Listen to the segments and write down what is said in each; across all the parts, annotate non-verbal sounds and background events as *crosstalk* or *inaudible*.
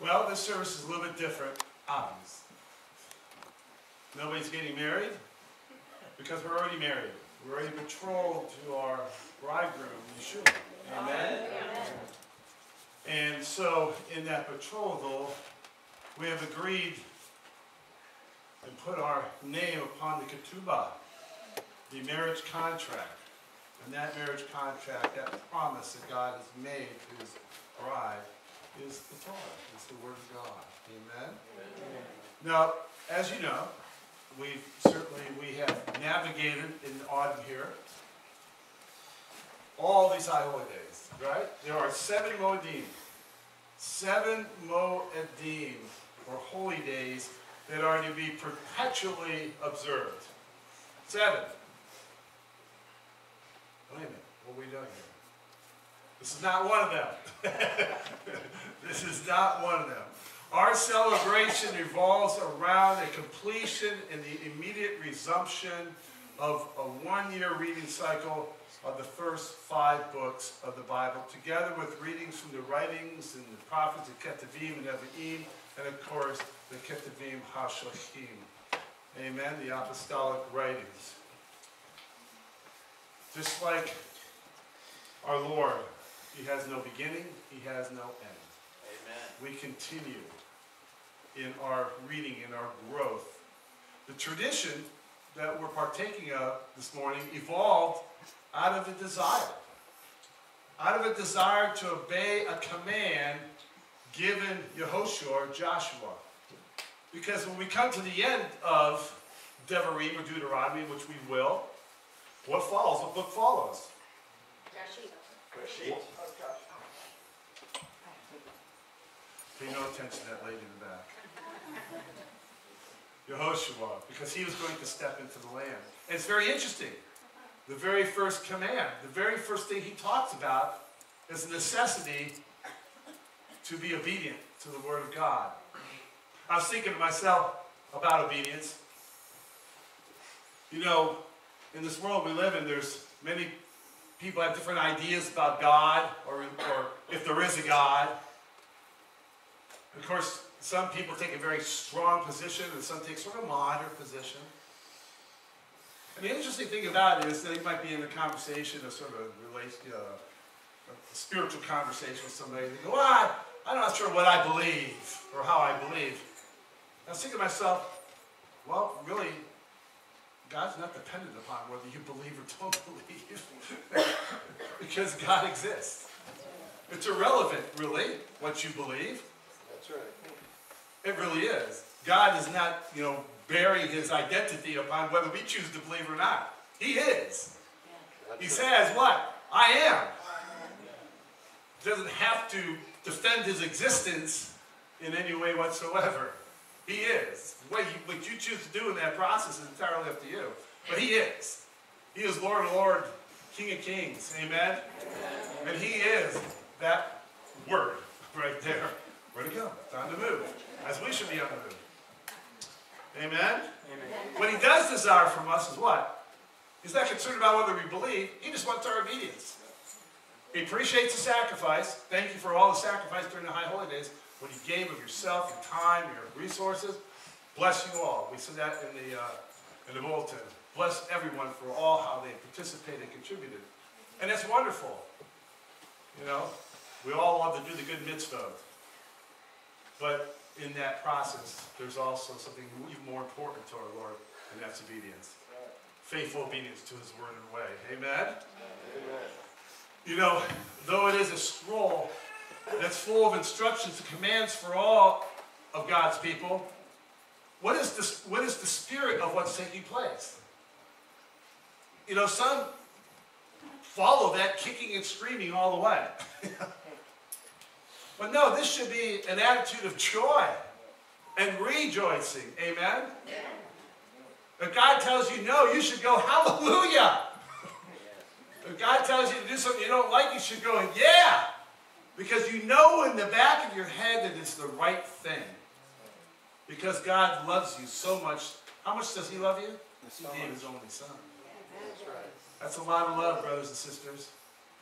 Well, this service is a little bit different, obvious. Nobody's getting married because we're already married. We're already betrothed to our bridegroom, Yeshua. Amen? And so, in that betrothal, we have agreed and put our name upon the ketubah, the marriage contract. And that marriage contract, that promise that God has made to his bride, is the Torah, is the Word of God. Amen? Now, as you know, we've certainly, we have navigated in the autumn here all these high holy days, right? There are seven Moedim, seven Moedim, or holy days, that are to be perpetually observed. Seven. Wait a minute, what are we doing here? This is not one of them. *laughs* this is not one of them. Our celebration revolves around a completion and the immediate resumption of a one-year reading cycle of the first five books of the Bible, together with readings from the writings and the prophets of Ketuvim and Nevi'im, and of course, the Ketuvim HaShlichim. Amen, the apostolic writings. Just like our Lord, He has no beginning, He has no end. Amen. We continue in our reading, in our growth. The tradition that we're partaking of this morning evolved out of a desire. Out of a desire to obey a command given Yehoshua or Joshua. Because when we come to the end of Devarim or Deuteronomy, which we will, what follows? What book follows? Rashid. Pay no attention to that lady in the back. Yehoshua, because he was going to step into the land. And it's very interesting. The very first command, the very first thing he talks about is the necessity to be obedient to the word of God. I was thinking to myself about obedience. You know, in this world we live in, there's many people have different ideas about God or, or if there is a God. Of course, some people take a very strong position and some take sort of a moderate position. And the interesting thing about it is that you might be in a conversation, a sort of relation, uh, a spiritual conversation with somebody, and they go, well, I, I'm not sure what I believe or how I believe. I was thinking to myself, well, really, God's not dependent upon whether you believe or don't *laughs* believe, because God exists. It's irrelevant, really, what you believe. That's right. It really is. God is not, you know, burying his identity upon whether we choose to believe or not. He is. He says what? I am. He Doesn't have to defend his existence in any way whatsoever. He is. What you, what you choose to do in that process is entirely up to you. But he is. He is Lord of Lord, King of Kings. Amen? And he is that word right there. Where to go? Time to move. As we should be on the move. Amen? Amen? What he does desire from us is what? He's not concerned about whether we believe. He just wants our obedience. He appreciates the sacrifice. Thank you for all the sacrifice during the high holy days. What you gave of yourself, your time, your resources. Bless you all. We said that in the uh, in the bulletin. Bless everyone for all how they participated and contributed. And that's wonderful. You know, we all want to do the good mitzvah. But in that process, there's also something even more important to our Lord, and that's obedience. Faithful obedience to his word and way. Amen? Amen. You know, though it is a scroll that's full of instructions and commands for all of God's people, what is the, what is the spirit of what's taking place? You know, some follow that kicking and screaming all the way. *laughs* but no, this should be an attitude of joy and rejoicing. Amen? If God tells you no, you should go, hallelujah. If God tells you to do something you don't like, you should go, yeah. Because you know in the back of your head that it's the right thing. Because God loves you so much. How much does He love you? He gave His only Son. That's right. That's a lot of love, brothers and sisters.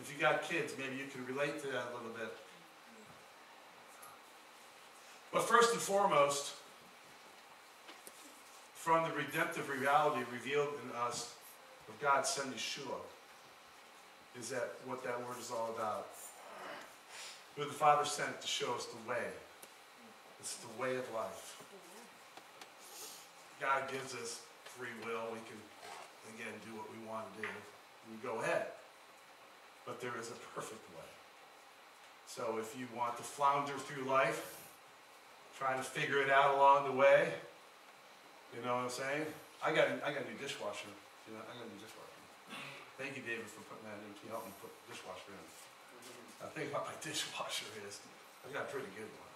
If you got kids, maybe you can relate to that a little bit. But first and foremost, from the redemptive reality revealed in us of God Son Yeshua, is that what that word is all about. Who the Father sent to show us the way. It's the way of life. God gives us free will. We can, again, do what we want to do. We go ahead. But there is a perfect way. So if you want to flounder through life, trying to figure it out along the way, you know what I'm saying? I got I got a new dishwasher. You know, I got a new dishwasher. Thank you, David, for putting that in. He helped me put the dishwasher in. I think about my *laughs* dishwasher is, I got a pretty good one.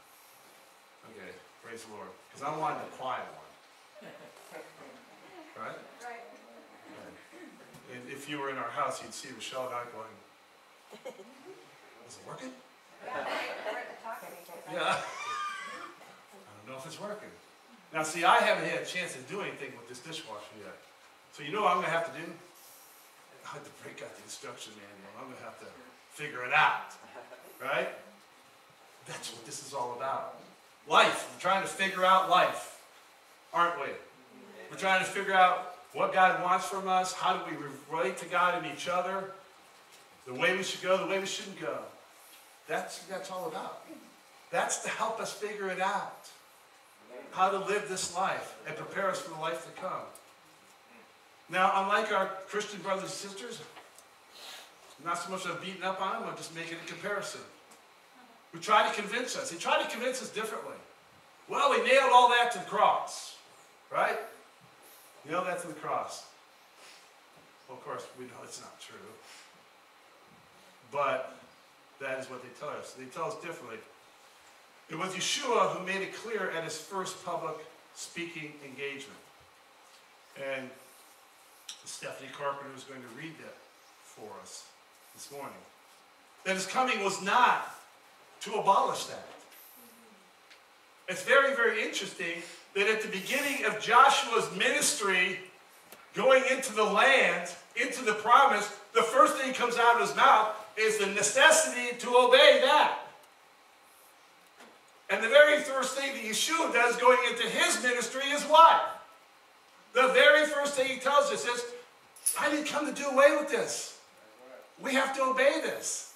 Okay, praise the Lord. Because I wanted a quiet one. *laughs* Right? Right. And if you were in our house, you'd see Michelle and I going, is it working? Yeah, we're at the talking *laughs* I- Yeah. Know if it's working. Now, see, I haven't had a chance to do anything with this dishwasher yet. So you know what I'm gonna have to do? I have to break out the instruction manual. I'm gonna have to figure it out, right? That's what this is all about. Life. We're trying to figure out life, aren't we? We're trying to figure out what God wants from us. How do we relate to God and each other? The way we should go, the way we shouldn't go. That's that's all about. That's to help us figure it out. How to live this life and prepare us for the life to come. Now, unlike our Christian brothers and sisters, not so much I'm beating up on them, I'm just making a comparison. Who try to convince us. They try to convince us differently. Well, we nailed all that to the cross, right? Nailed that to the cross. Well, of course, we know it's not true. But that is what they tell us. They tell us differently. It was Yeshua who made it clear at his first public speaking engagement. And Stephanie Carpenter is going to read that for us this morning. That his coming was not to abolish that. It's very, very interesting that at the beginning of Joshua's ministry, going into the land, into the promise, the first thing that comes out of his mouth is the necessity to obey that. First thing that Yeshua does going into his ministry is what? The very first thing he tells us is, I didn't come to do away with this. We have to obey this.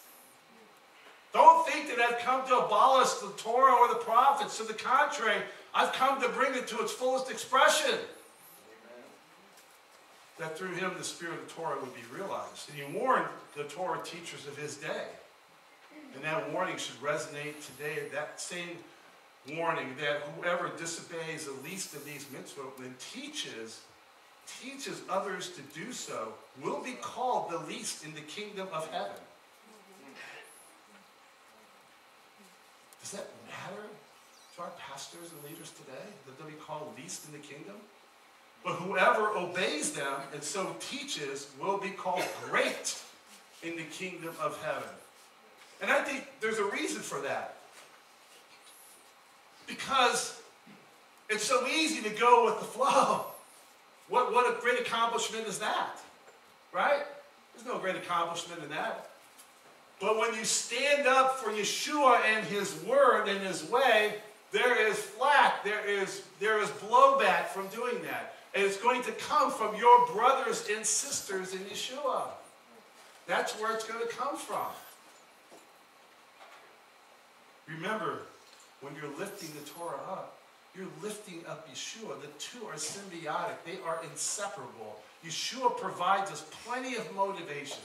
Don't think that I've come to abolish the Torah or the prophets. To the contrary, I've come to bring it to its fullest expression. That through him the spirit of the Torah would be realized. And he warned the Torah teachers of his day. And that warning should resonate today. At that same warning that whoever disobeys the least of these mitzvot and teaches, teaches others to do so, will be called the least in the kingdom of heaven. Does that matter to our pastors and leaders today that they'll be called least in the kingdom? But whoever obeys them and so teaches will be called great in the kingdom of heaven. And I think there's a reason for that. Because it's so easy to go with the flow. What, what a great accomplishment is that? Right? There's no great accomplishment in that. But when you stand up for Yeshua and his word and his way, there is flack, there is, there is blowback from doing that. And it's going to come from your brothers and sisters in Yeshua. That's where it's going to come from. Remember, when you're lifting the Torah up, you're lifting up Yeshua. The two are symbiotic, they are inseparable. Yeshua provides us plenty of motivation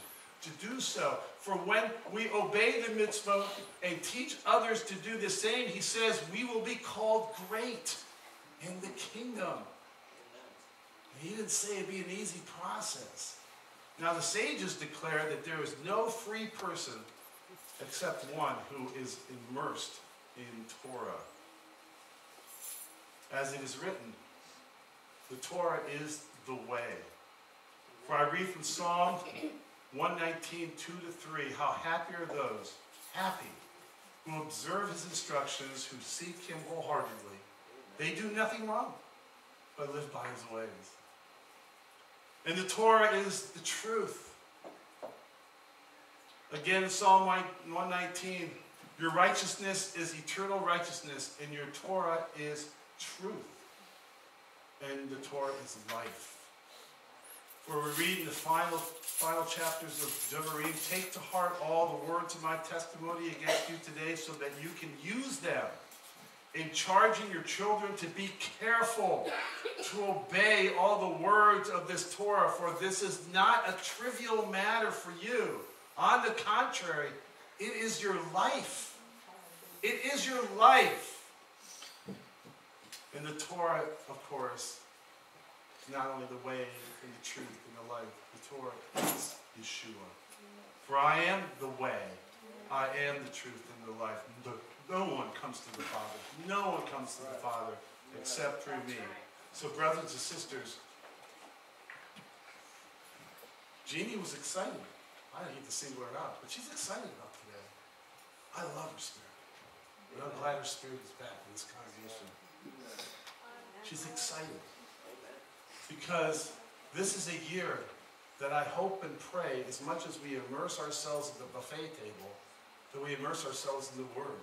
to do so. For when we obey the mitzvah and teach others to do the same, he says we will be called great in the kingdom. He didn't say it'd be an easy process. Now, the sages declare that there is no free person except one who is immersed in Torah. As it is written, the Torah is the way. For I read from Psalm 119, 2 to 3, how happy are those, happy, who observe his instructions, who seek him wholeheartedly. They do nothing wrong, but live by his ways. And the Torah is the truth. Again, Psalm 119, Your righteousness is eternal righteousness, and your Torah is truth. And the Torah is life. For we read in the final, final chapters of Devarim, take to heart all the words of my testimony against you today so that you can use them in charging your children to be careful to obey all the words of this Torah, for this is not a trivial matter for you. On the contrary, it is your life. It is your life. And the Torah, of course, is not only the way and the truth and the life, the Torah is Yeshua. For I am the way, I am the truth and the life. No one comes to the Father. No one comes to the Father except through me. So, brothers and sisters, Jeannie was excited. I didn't hate to single her out, but she's excited about today. I love her spirit. And I'm glad her spirit is back in this congregation. She's excited. Because this is a year that I hope and pray, as much as we immerse ourselves at the buffet table, that we immerse ourselves in the Word.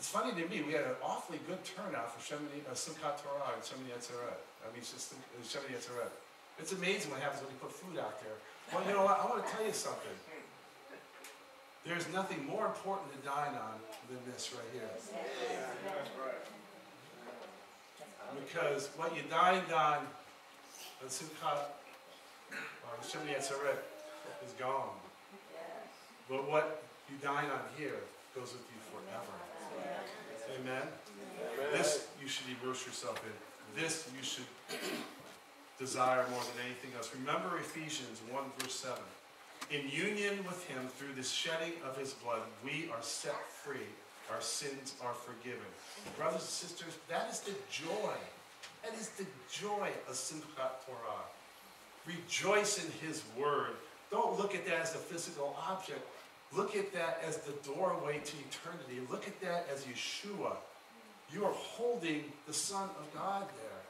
It's funny to me, we had an awfully good turnout for Shemini, uh, Simchat Torah and Shemini Atzeret. I mean, just uh, Shemini Atzeret. It's amazing what happens when you put food out there. Well, you know what? I want to tell you something. There's nothing more important to dine on than this right here. Because what you dined on at Simchat, or Shemini Atzeret, is gone. But what you dine on here goes with you forever. Amen? This you should immerse yourself in. This you should desire more than anything else. Remember Ephesians 1 verse 7. In union with him through the shedding of his blood, we are set free. Our sins are forgiven. Brothers and sisters, that is the joy. That is the joy of Simchat Torah. Rejoice in his word. Don't look at that as a physical object. Look at that as the doorway to eternity. Look at that as Yeshua. You are holding the Son of God there.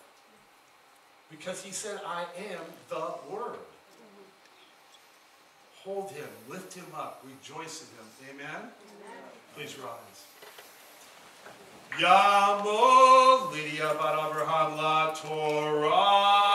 Because he said, I am the Word. Hold him, lift him up, rejoice in him. Amen? Please rise. Yamo Lydia Bar Abraham La Torah.